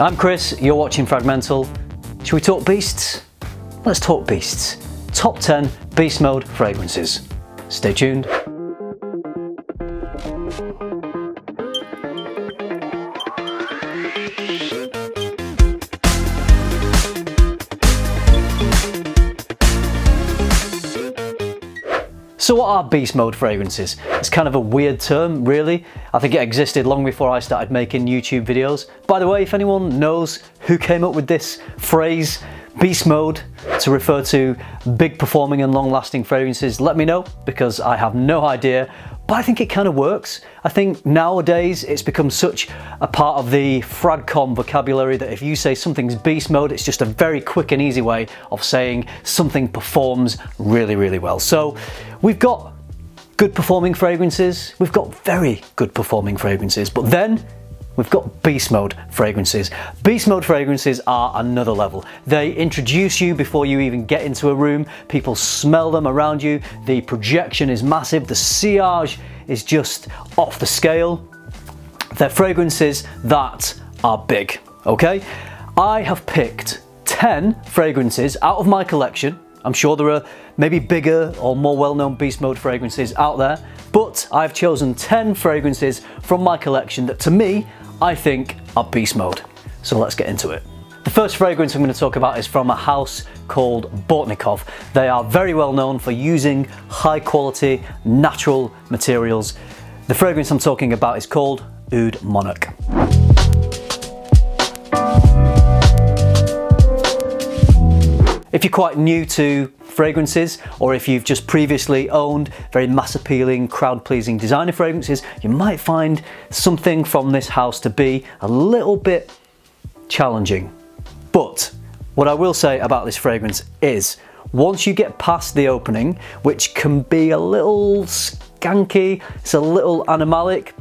I'm Chris, you're watching Fragmental. Should we talk beasts? Let's talk beasts. Top 10 beast mode fragrances. Stay tuned. Beast mode fragrances? It's kind of a weird term, really. I think it existed long before I started making YouTube videos. By the way, if anyone knows who came up with this phrase, beast mode, to refer to big performing and long lasting fragrances, let me know because I have no idea but I think it kind of works. I think nowadays it's become such a part of the Fragcom vocabulary that if you say something's beast mode, it's just a very quick and easy way of saying something performs really, really well. So we've got good performing fragrances, we've got very good performing fragrances, but then we've got beast mode fragrances. Beast mode fragrances are another level. They introduce you before you even get into a room. People smell them around you. The projection is massive. The sillage is just off the scale. They're fragrances that are big, okay? I have picked 10 fragrances out of my collection. I'm sure there are maybe bigger or more well-known beast mode fragrances out there, but I've chosen 10 fragrances from my collection that to me I think are beast mode. So let's get into it. The first fragrance I'm going to talk about is from a house called Bortnikoff. They are very well known for using high quality natural materials. The fragrance I'm talking about is called Oud Monarch. If you're quite new to fragrances or if you've just previously owned very mass appealing, crowd pleasing designer fragrances, you might find something from this house to be a little bit challenging. But what I will say about this fragrance is once you get past the opening, which can be a little skanky, it's a little animalic,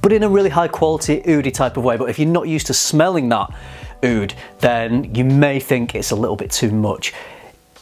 but in a really high quality oudy type of way. But if you're not used to smelling that oud, then you may think it's a little bit too much.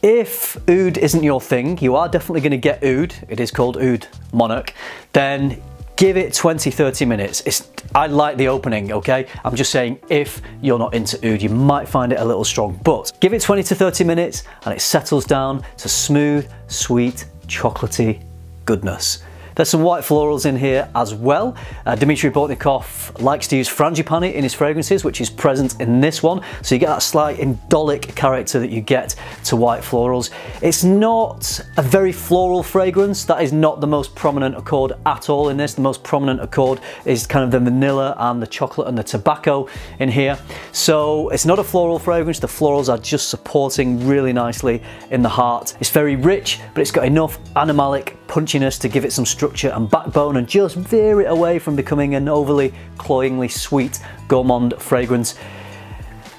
If oud isn't your thing, you are definitely going to get oud, it is called Oud Monarch, then give it 20 30 minutes. It's i like the opening okay? I'm just saying if you're not into oud you might find it a little strong but give it 20 to 30 minutes and it settles down to smooth sweet chocolatey goodness there's some white florals in here as well. Uh, Dmitry Bortnikov likes to use frangipani in his fragrances, which is present in this one. So you get that slight indolic character that you get to white florals. It's not a very floral fragrance. That is not the most prominent accord at all in this. The most prominent accord is kind of the vanilla and the chocolate and the tobacco in here. So it's not a floral fragrance. The florals are just supporting really nicely in the heart. It's very rich, but it's got enough animalic punchiness to give it some structure and backbone and just veer it away from becoming an overly cloyingly sweet gourmand fragrance.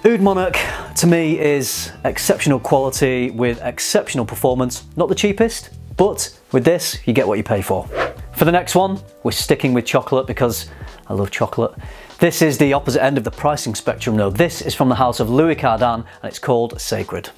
Oud Monarch to me is exceptional quality with exceptional performance. Not the cheapest, but with this you get what you pay for. For the next one, we're sticking with chocolate because I love chocolate. This is the opposite end of the pricing spectrum though. This is from the house of Louis Cardin and it's called Sacred.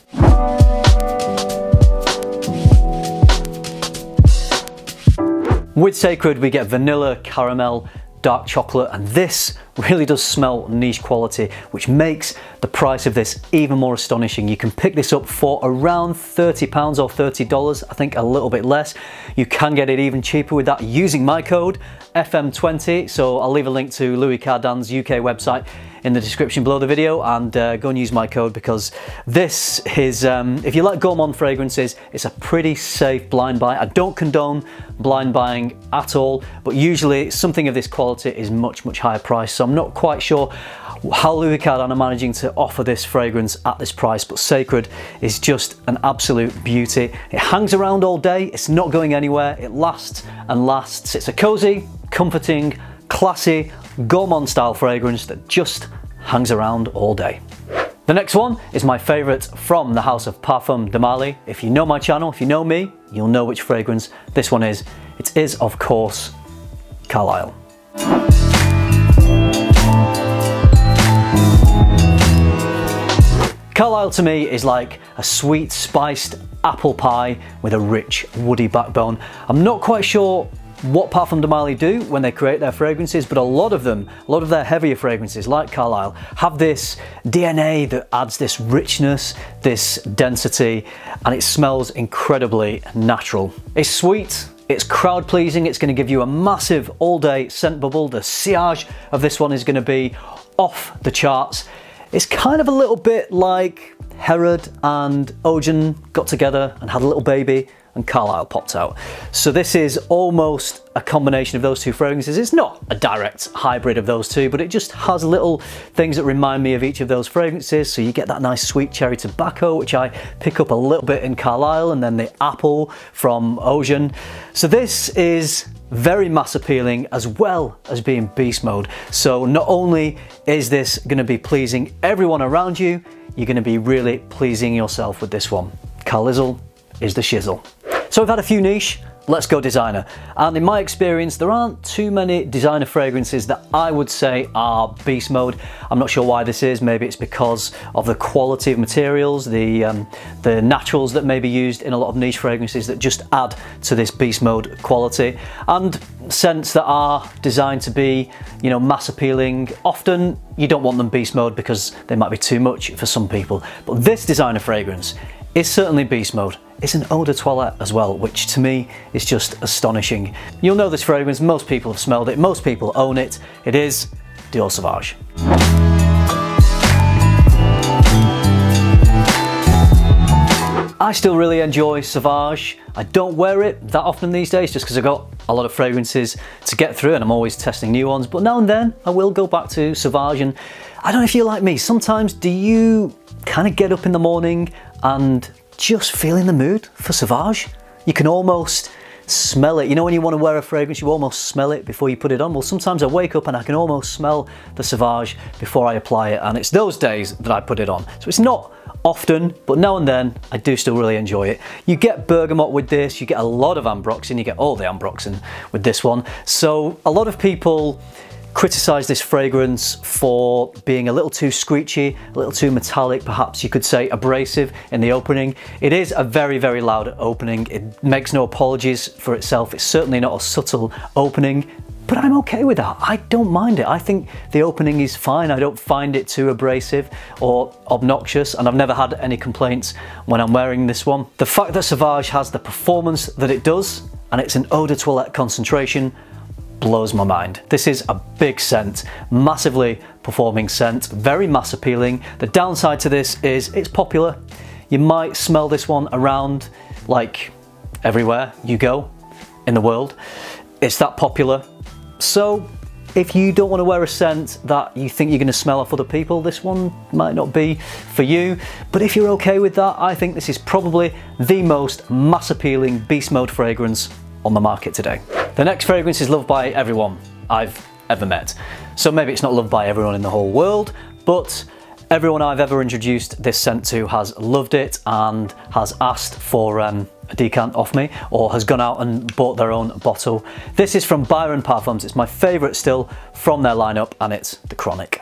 With Sacred we get vanilla, caramel, dark chocolate and this really does smell niche quality which makes the price of this even more astonishing. You can pick this up for around £30 or $30, I think a little bit less. You can get it even cheaper with that using my code FM20 so I'll leave a link to Louis Cardin's UK website in the description below the video and uh, go and use my code because this is, um, if you like gourmand fragrances, it's a pretty safe blind buy. I don't condone blind buying at all, but usually something of this quality is much, much higher price. So I'm not quite sure how Louis Cardin are managing to offer this fragrance at this price, but Sacred is just an absolute beauty. It hangs around all day, it's not going anywhere, it lasts and lasts. It's a cozy, comforting, classy, gourmand style fragrance that just hangs around all day. The next one is my favourite from the house of Parfums de Marly. If you know my channel, if you know me, you'll know which fragrance this one is. It is, of course, Carlisle. Carlisle to me is like a sweet spiced apple pie with a rich woody backbone. I'm not quite sure what Parfums de Marly do when they create their fragrances, but a lot of them, a lot of their heavier fragrances like Carlisle, have this DNA that adds this richness, this density, and it smells incredibly natural. It's sweet, it's crowd pleasing, it's gonna give you a massive all day scent bubble. The sillage of this one is gonna be off the charts. It's kind of a little bit like Herod and Oajan got together and had a little baby and Carlisle popped out. So this is almost a combination of those two fragrances. It's not a direct hybrid of those two, but it just has little things that remind me of each of those fragrances. So you get that nice sweet cherry tobacco, which I pick up a little bit in Carlisle, and then the apple from Oajan. So this is very mass appealing as well as being beast mode. So not only is this gonna be pleasing everyone around you, you're gonna be really pleasing yourself with this one. Carlisle is the shizzle. So we've had a few niche, let's go designer. And in my experience, there aren't too many designer fragrances that I would say are beast mode. I'm not sure why this is. Maybe it's because of the quality of materials, the, um, the naturals that may be used in a lot of niche fragrances that just add to this beast mode quality. And scents that are designed to be, you know, mass appealing. Often you don't want them beast mode because they might be too much for some people. But this designer fragrance is certainly beast mode. It's an eau de toilette as well, which to me is just astonishing. You'll know this fragrance, most people have smelled it, most people own it. It is Dior Sauvage. I still really enjoy Sauvage. I don't wear it that often these days just because I've got a lot of fragrances to get through and I'm always testing new ones. But now and then I will go back to Sauvage and I don't know if you're like me. Sometimes do you kind of get up in the morning and just feel in the mood for Sauvage. You can almost smell it. You know when you want to wear a fragrance, you almost smell it before you put it on? Well, sometimes I wake up and I can almost smell the Sauvage before I apply it, and it's those days that I put it on. So it's not often, but now and then I do still really enjoy it. You get bergamot with this, you get a lot of ambroxan, you get all the ambroxan with this one. So a lot of people criticise this fragrance for being a little too screechy, a little too metallic, perhaps you could say abrasive in the opening. It is a very, very loud opening. It makes no apologies for itself. It's certainly not a subtle opening, but I'm okay with that. I don't mind it. I think the opening is fine. I don't find it too abrasive or obnoxious, and I've never had any complaints when I'm wearing this one. The fact that Sauvage has the performance that it does, and it's an eau de toilette concentration, blows my mind. This is a big scent, massively performing scent, very mass appealing. The downside to this is it's popular. You might smell this one around like everywhere you go in the world. It's that popular. So if you don't want to wear a scent that you think you're going to smell off other people, this one might not be for you. But if you're okay with that, I think this is probably the most mass appealing beast mode fragrance on the market today. The next fragrance is loved by everyone I've ever met. So maybe it's not loved by everyone in the whole world, but everyone I've ever introduced this scent to has loved it and has asked for um, a decant off me or has gone out and bought their own bottle. This is from Byron Parfums. It's my favourite still from their lineup and it's the Chronic.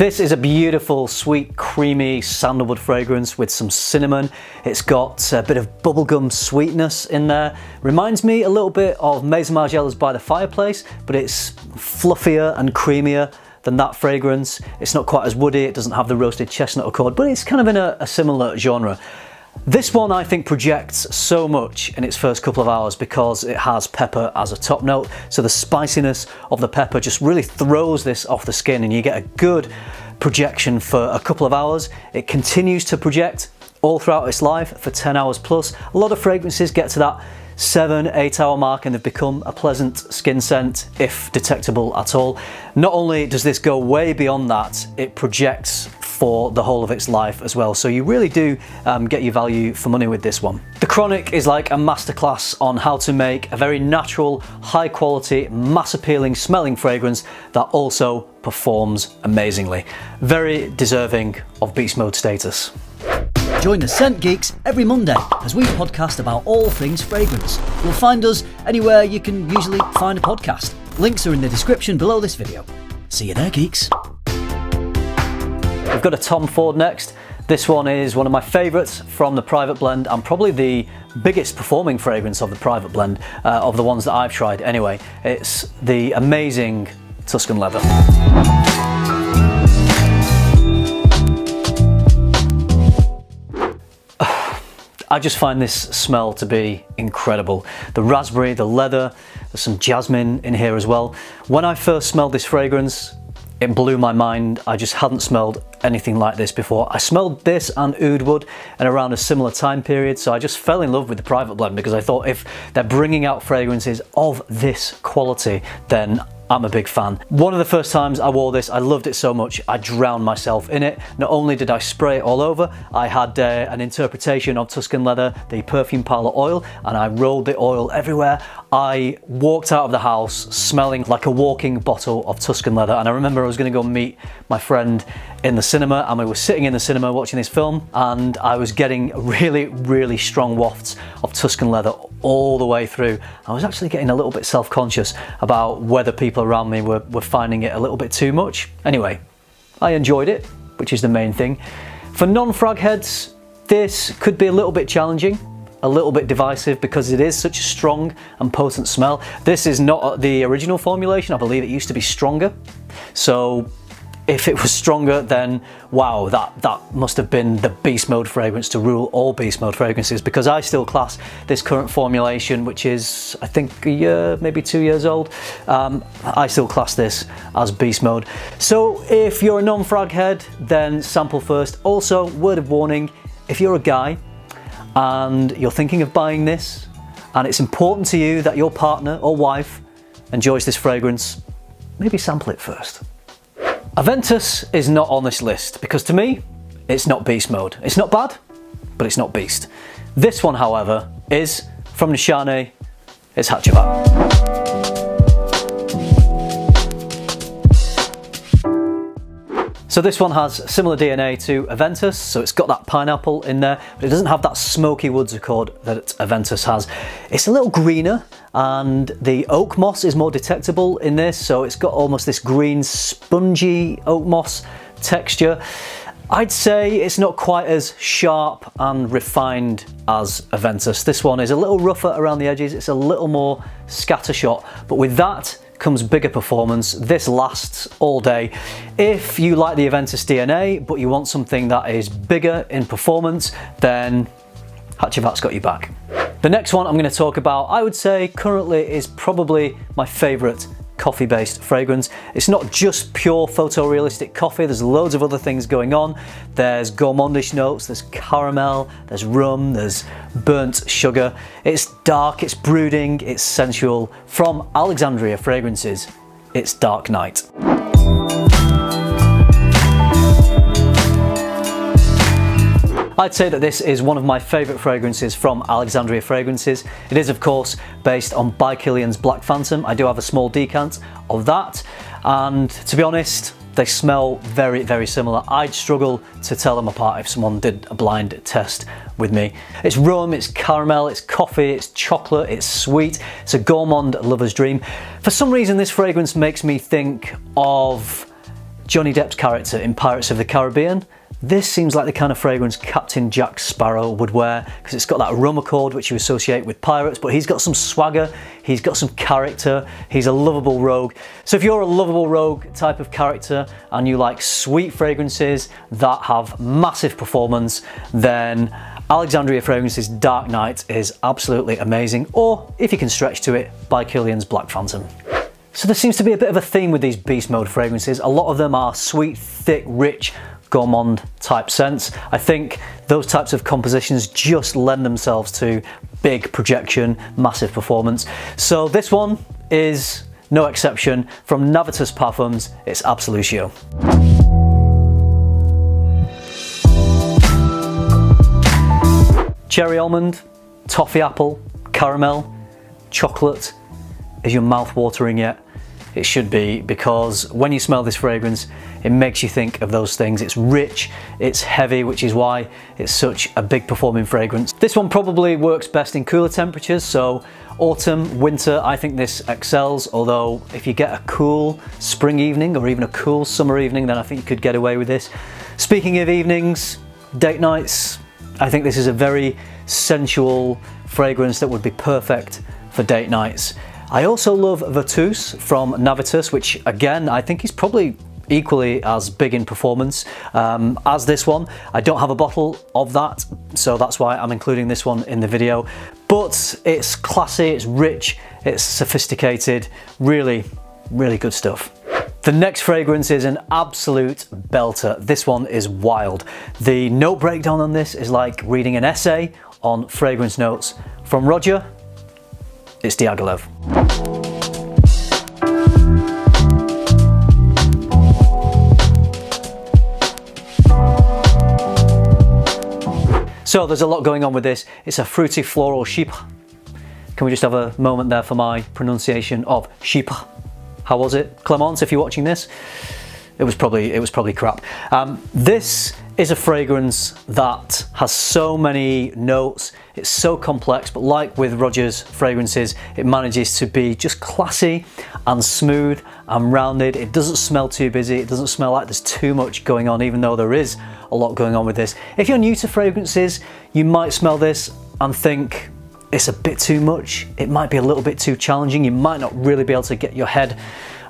This is a beautiful, sweet, creamy sandalwood fragrance with some cinnamon. It's got a bit of bubblegum sweetness in there. Reminds me a little bit of Maison Margiela's By the Fireplace, but it's fluffier and creamier than that fragrance. It's not quite as woody, it doesn't have the roasted chestnut accord, but it's kind of in a, a similar genre. This one I think projects so much in its first couple of hours because it has pepper as a top note. So the spiciness of the pepper just really throws this off the skin and you get a good projection for a couple of hours. It continues to project all throughout its life for 10 hours plus. A lot of fragrances get to that seven, eight hour mark and they've become a pleasant skin scent if detectable at all. Not only does this go way beyond that, it projects for the whole of its life as well. So you really do um, get your value for money with this one. The Chronic is like a masterclass on how to make a very natural, high quality, mass appealing smelling fragrance that also performs amazingly. Very deserving of beast mode status. Join the Scent Geeks every Monday as we podcast about all things fragrance. You'll find us anywhere you can usually find a podcast. Links are in the description below this video. See you there, geeks. We've got a Tom Ford next. This one is one of my favourites from the Private Blend and probably the biggest performing fragrance of the Private Blend, uh, of the ones that I've tried anyway. It's the amazing Tuscan Leather. I just find this smell to be incredible. The raspberry, the leather, there's some jasmine in here as well. When I first smelled this fragrance, it blew my mind. I just hadn't smelled anything like this before. I smelled this and oud wood in around a similar time period, so I just fell in love with the Private Blend because I thought if they're bringing out fragrances of this quality, then I'm a big fan. One of the first times I wore this, I loved it so much, I drowned myself in it. Not only did I spray it all over, I had uh, an interpretation of Tuscan Leather, the perfume parlor oil, and I rolled the oil everywhere. I walked out of the house smelling like a walking bottle of Tuscan Leather, and I remember I was gonna go meet my friend in the cinema, and we were sitting in the cinema watching this film, and I was getting really, really strong wafts of Tuscan Leather all the way through. I was actually getting a little bit self-conscious about whether people around me were, were finding it a little bit too much. Anyway, I enjoyed it, which is the main thing. For non-frag heads, this could be a little bit challenging, a little bit divisive because it is such a strong and potent smell. This is not the original formulation, I believe it used to be stronger. So if it was stronger, then wow, that, that must have been the beast mode fragrance to rule all beast mode fragrances because I still class this current formulation, which is I think a year, maybe two years old, um, I still class this as beast mode. So if you're a non-frag head, then sample first. Also, word of warning, if you're a guy and you're thinking of buying this and it's important to you that your partner or wife enjoys this fragrance, maybe sample it first. Aventus is not on this list because to me, it's not beast mode. It's not bad, but it's not beast. This one, however, is from Nishane, it's Hacivat. So this one has similar DNA to Aventus, so it's got that pineapple in there, but it doesn't have that smoky woods accord that Aventus has. It's a little greener, and the oak moss is more detectable in this, so it's got almost this green spongy oak moss texture. I'd say it's not quite as sharp and refined as Aventus. This one is a little rougher around the edges, it's a little more scattershot, but with that comes bigger performance. This lasts all day. If you like the Aventus DNA, but you want something that is bigger in performance, then Hacivat's got you back. The next one I'm going to talk about, I would say currently is probably my favourite coffee based fragrance. It's not just pure photorealistic coffee, there's loads of other things going on. There's gourmandish notes, there's caramel, there's rum, there's burnt sugar. It's dark, it's brooding, it's sensual. From Alexandria Fragrances, it's Dark Knight. I'd say that this is one of my favourite fragrances from Alexandria Fragrances. It is of course based on By Kilian's Black Phantom. I do have a small decant of that and to be honest they smell very very similar. I'd struggle to tell them apart if someone did a blind test with me. It's rum, it's caramel, it's coffee, it's chocolate, it's sweet, it's a gourmand lover's dream. For some reason this fragrance makes me think of Johnny Depp's character in Pirates of the Caribbean. This seems like the kind of fragrance Captain Jack Sparrow would wear because it's got that rum accord which you associate with pirates, but he's got some swagger, he's got some character, he's a lovable rogue. So if you're a lovable rogue type of character and you like sweet fragrances that have massive performance, then Alexandria Fragrances Dark Knight is absolutely amazing, or if you can stretch to it, by Kilian's Black Phantom. So there seems to be a bit of a theme with these beast mode fragrances. A lot of them are sweet, thick, rich, gourmand type scents. I think those types of compositions just lend themselves to big projection, massive performance. So this one is no exception. From Navitus Parfums, it's Absolutio. Cherry almond, toffee apple, caramel, chocolate. Is your mouth watering yet? It should be because when you smell this fragrance it makes you think of those things it's rich it's heavy which is why it's such a big performing fragrance this one probably works best in cooler temperatures so autumn winter I think this excels although if you get a cool spring evening or even a cool summer evening then I think you could get away with this speaking of evenings date nights. I think this is a very sensual fragrance that would be perfect for date nights. I also love Vertus from Navitus, which again, I think is probably equally as big in performance um, as this one. I don't have a bottle of that, so that's why I'm including this one in the video. But it's classy, it's rich, it's sophisticated, really, really good stuff. The next fragrance is an absolute belter. This one is wild. The note breakdown on this is like reading an essay on fragrance notes. From Roja, it's Diaghilev. So there's a lot going on with this. It's a fruity floral chypre. Can we just have a moment there for my pronunciation of chypre? How was it? Clemence, if you're watching this, it was probably, it was probably crap. Um, this is a fragrance that has so many notes. It's so complex, but like with Roja's fragrances, it manages to be just classy and smooth and rounded. It doesn't smell too busy. It doesn't smell like there's too much going on, even though there is a lot going on with this. If you're new to fragrances, you might smell this and think, it's a bit too much. It might be a little bit too challenging. You might not really be able to get your head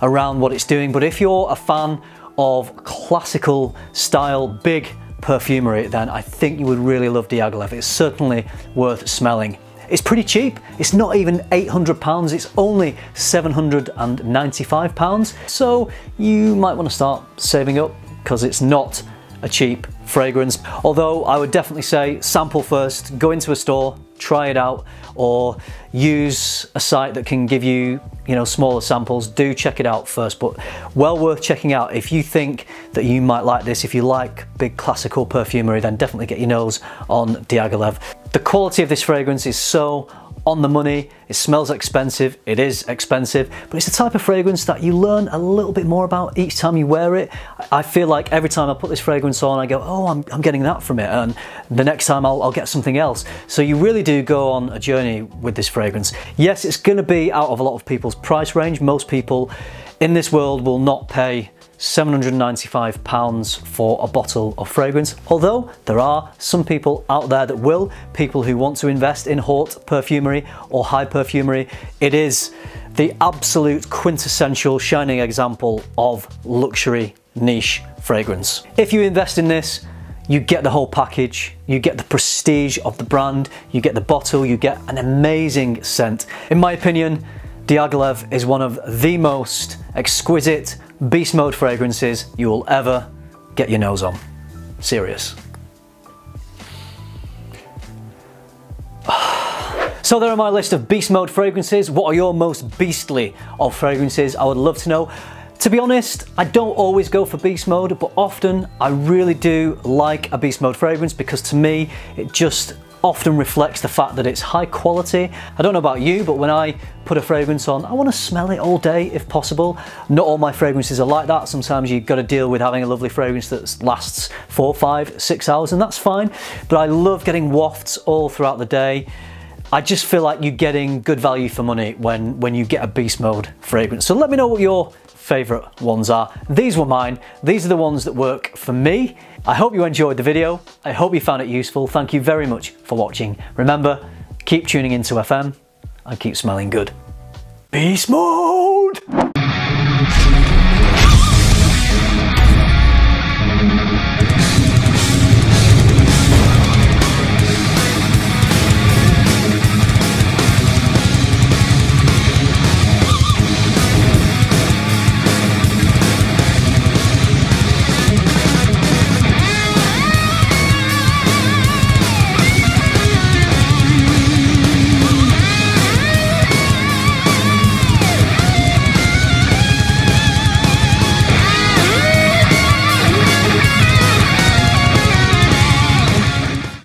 around what it's doing. But if you're a fan of classical style, big perfumery, then I think you would really love Diaghilev. It's certainly worth smelling. It's pretty cheap. It's not even 800 pounds. It's only 795 pounds. So you might want to start saving up because it's not a cheap fragrance. Although I would definitely say sample first, go into a store, try it out, or use a site that can give you, you know, smaller samples. Do check it out first, but well worth checking out. If you think that you might like this, if you like big classical perfumery, then definitely get your nose on Diaghilev. The quality of this fragrance is so on the money. It smells expensive, it is expensive, but it's the type of fragrance that you learn a little bit more about each time you wear it. I feel like every time I put this fragrance on, I go, oh, I'm, I'm getting that from it, and the next time I'll, I'll get something else. So you really do go on a journey with this fragrance. Yes, it's gonna be out of a lot of people's price range. Most people in this world will not pay £795 for a bottle of fragrance. Although there are some people out there that will, people who want to invest in haute perfumery or high perfumery. It is the absolute quintessential shining example of luxury niche fragrance. If you invest in this, you get the whole package, you get the prestige of the brand, you get the bottle, you get an amazing scent. In my opinion, Diaghilev is one of the most exquisite, beast mode fragrances you will ever get your nose on. Serious. So there are my list of beast mode fragrances. What are your most beastly of fragrances? I would love to know. To be honest, I don't always go for beast mode, but often I really do like a beast mode fragrance because to me, it just often reflects the fact that it's high quality. I don't know about you, but when I put a fragrance on, I want to smell it all day if possible. Not all my fragrances are like that. Sometimes you've got to deal with having a lovely fragrance that lasts four, five, six hours, and that's fine. But I love getting wafts all throughout the day. I just feel like you're getting good value for money when, when you get a beast mode fragrance. So let me know what your favorite ones are. These were mine. These are the ones that work for me. I hope you enjoyed the video. I hope you found it useful. Thank you very much for watching. Remember, keep tuning into FM and keep smelling good. Peace more!